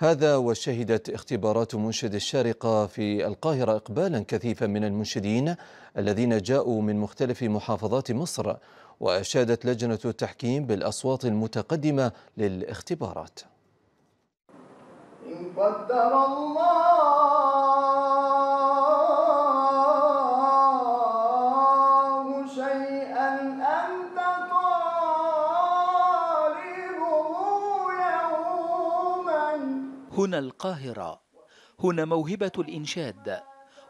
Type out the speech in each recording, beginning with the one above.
هذا وشهدت اختبارات منشد الشارقة في القاهرة إقبالا كثيفا من المنشدين الذين جاءوا من مختلف محافظات مصر وأشادت لجنة التحكيم بالأصوات المتقدمة للاختبارات. إن قدر الله هنا القاهرة. هنا موهبة الإنشاد.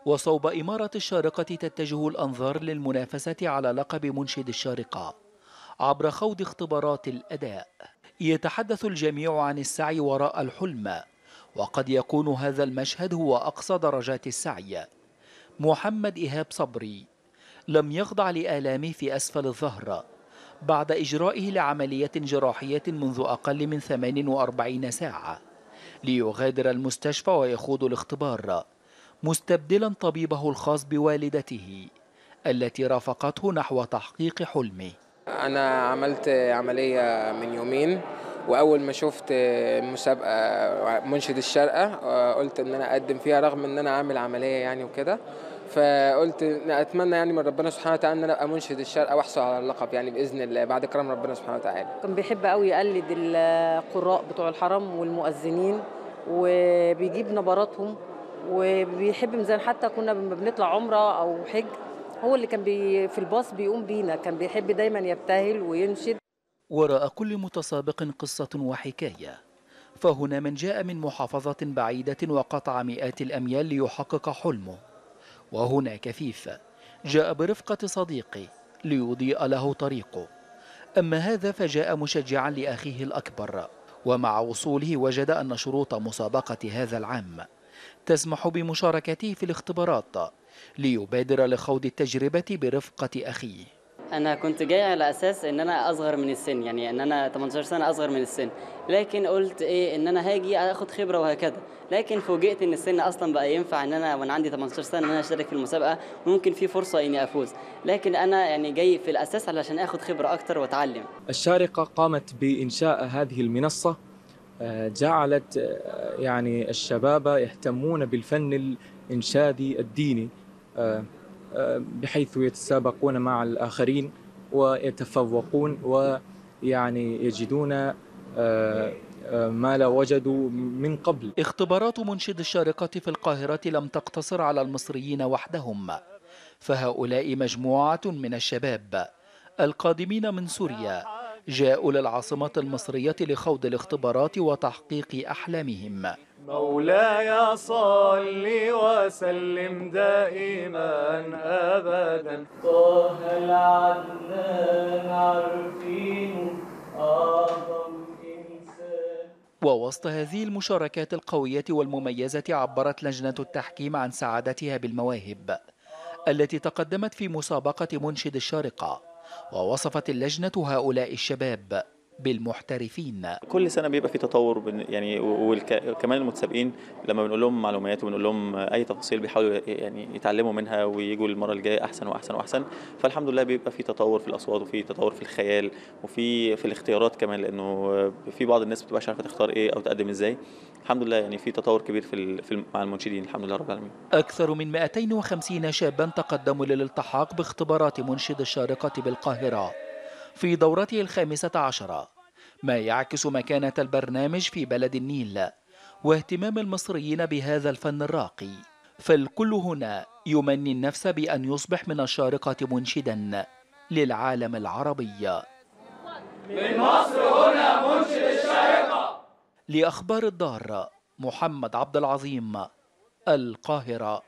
وصوب إمارة الشارقة تتجه الأنظار للمنافسة على لقب منشد الشارقة. عبر خوض اختبارات الأداء. يتحدث الجميع عن السعي وراء الحلم. وقد يكون هذا المشهد هو أقصى درجات السعي. محمد إيهاب صبري. لم يخضع لآلامه في أسفل الظهر. بعد إجرائه لعملية جراحية منذ أقل من 48 ساعة. ليغادر المستشفى ويخوض الاختبار. مستبدلا طبيبه الخاص بوالدته التي رافقته نحو تحقيق حلمه. أنا عملت عملية من يومين وأول ما شفت مسابقة منشد الشارقه قلت إن أنا أقدم فيها رغم إن أنا عامل عملية يعني وكده. فقلت أتمنى يعني من ربنا سبحانه وتعالى إن أنا أبقى منشد الشارقه وأحصل على اللقب يعني بإذن الله بعد كرم ربنا سبحانه وتعالى. كان بيحب قوي يقلد القراء بتوع الحرم والمؤذنين وبيجيب نبراتهم وبيحب ميزان حتى كنا بنطلع عمرة أو حج هو اللي كان بي في الباص بيقوم بينا كان بيحب دايما يبتهل وينشد. وراء كل متسابق قصة وحكاية فهنا من جاء من محافظة بعيدة وقطع مئات الأميال ليحقق حلمه. وهنا كفيف جاء برفقة صديقه ليضيء له طريقه أما هذا فجاء مشجعا لأخيه الأكبر. ومع وصوله وجد أن شروط مسابقة هذا العام تسمح بمشاركته في الاختبارات ليبادر لخوض التجربة برفقة أخيه. أنا كنت جاي على أساس إن أنا أصغر من السن يعني إن أنا 18 سنة أصغر من السن. لكن قلت إيه إن أنا هاجي آخد خبرة وهكذا. لكن فوجئت إن السن أصلا بقى ينفع إن أنا وأنا عندي 18 سنة إن أنا اشترك في المسابقة وممكن في فرصة إني أفوز. لكن أنا يعني جاي في الأساس علشان آخد خبرة أكتر وأتعلم. الشارقة قامت بإنشاء هذه المنصة جعلت يعني الشباب يهتمون بالفن الإنشادي الديني. بحيث يتسابقون مع الآخرين ويتفوقون ويعني يجدون ما لا وجدوا من قبل. اختبارات منشد الشارقة في القاهرة لم تقتصر على المصريين وحدهم فهؤلاء مجموعة من الشباب القادمين من سوريا جاءوا للعاصمة المصرية لخوض الاختبارات وتحقيق أحلامهم. مولاي صل وسلم دائما أبدا. طه العدنان عارفين أعظم ووسط هذه المشاركات القوية والمميزة عبرت لجنة التحكيم عن سعادتها بالمواهب التي تقدمت في مسابقة منشد الشارقة ووصفت اللجنة هؤلاء الشباب بالمحترفين. كل سنة بيبقى في تطور يعني وكمان المتسابقين لما بنقول لهم معلومات وبنقول لهم أي تفاصيل بيحاولوا يعني يتعلموا منها ويجوا المرة الجاية أحسن وأحسن وأحسن. فالحمد لله بيبقى في تطور في الأصوات وفي تطور في الخيال وفي في الاختيارات كمان لأنه في بعض الناس بتبقاش عارفة تختار إيه أو تقدم إزاي. الحمد لله يعني في تطور كبير في, في مع المنشدين. الحمد لله رب العالمين. أكثر من 250 شابا تقدموا للالتحاق باختبارات منشد الشارقة بالقاهرة. في دورته الخامسة عشرة. ما يعكس مكانة البرنامج في بلد النيل واهتمام المصريين بهذا الفن الراقي. فالكل هنا يمني النفس بأن يصبح من الشارقة منشدا للعالم العربي. من مصر هنا منشد الشارقة. لأخبار الدار محمد عبد العظيم القاهرة.